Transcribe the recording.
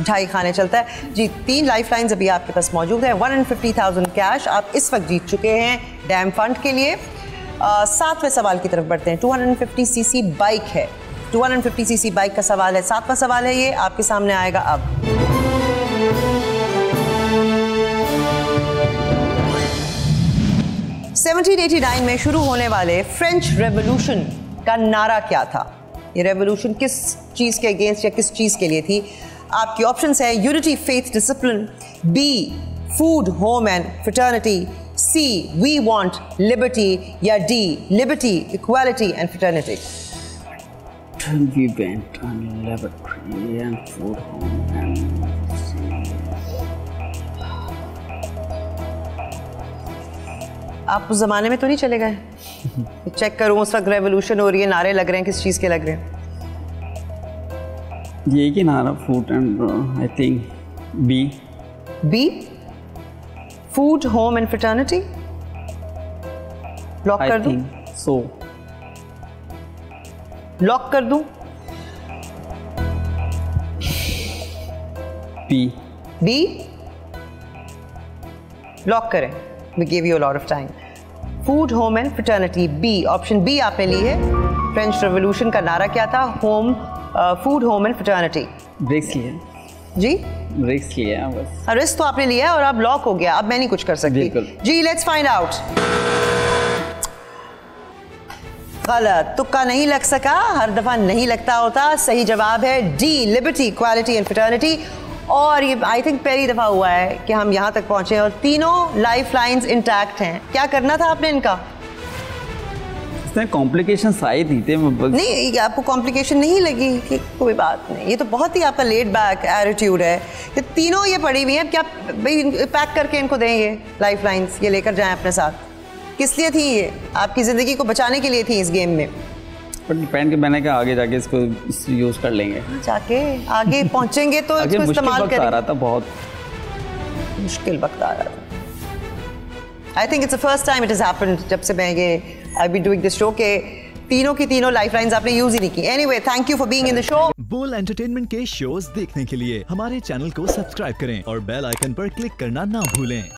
ढाई खाने चलता है। जी, तीन लाइफ लाइन्स अभी आपके पास मौजूद है। One and fifty thousand cash आप इस वक्त जीत चुके हैं डैम फंड के लिए। सातवें सवाल की तरफ़ बढ़ते हैं। Two hundred fifty C C bike है। Two hundred fifty C C bike का सवाल है। सातवां सवाल है ये, आपके सामने आएगा अब। सेवनटीन एटी नाइन में शुरू होने वाले फ्रेंच रेवोल्यूशन का नारा क्या था? ये रेवोल्यूशन किस चीज़ के अगेंस्ट या किस चीज़ के लिए थी? आपकी ऑप्शन है unity faith discipline B freedom and fraternity C we want liberty या D liberty equality and fraternity We went on laboratory and food home and आप उस ज़माने में तो नहीं चले गए? चेक करूँ उस वक्त रेवोल्यूशन हो रही है नारे लग रहे हैं किस चीज़ के लग रहे हैं? ये कि नारा food and I think B B food home and fraternity lock कर दूँ? सो लॉक कर दूँ? बी बी लॉक करें. We give you lot of time food home and fraternity B option B आपने ली है. फ्रेंच रेवोल्यूशन का नारा क्या था? Home food home and fraternity breaks लिया जी? ब्रेक्स लिया बस। रिस्क तो आपने लिया है और अब लॉक हो गया अब मैं नहीं कुछ कर सकती। बिल्कुल। जी लेट्स फाइंड आउट गलत। तुक्का नहीं लग सका हर दफ़ा नहीं लगता होता। सही जवाब है D liberty quality and fraternity और ये आई थिंक पहली दफ़ा हुआ है कि हम यहाँ तक पहुँचे और तीनों लाइफ लाइन्स इंटैक्ट हैं। क्या करना था आपने इनका? इसमें कॉम्प्लिकेशन आए थी थे नहीं आपको कॉम्प्लिकेशन नहीं लगी कि कोई बात नहीं। ये तो बहुत ही आपका लेट बैक एटीट्यूड है। ये तीनों ये पड़ी हुई हैं क्या भाई पैक करके इनको दें ये लाइफ लाइन्स ये लेकर जाएँ अपने साथ। किस लिए थी ये? आपकी ज़िंदगी को बचाने के लिए थी इस गेम में। बट पहन के मैंने कहा आगे जाके इसको यूज़ कर लेंगे। जाके आगे पहुँचेंगे तो इसको इस्तेमाल करेंगे रहा था बहुत। मुश्किल वक्त आ रहा था। I think it's first time it is happened जब से मैं ये I be doing this show के तीनों की तीनों लाइफ लाइन आपने यूज़ ही नहीं की। Anyway thank you for being in the show बोल एंटरटेनमेंट के शोज़ देखने के लिए हमारे चैनल को सब्सक्राइब करें और बेल आइकन पर क्लिक करना ना भूलें।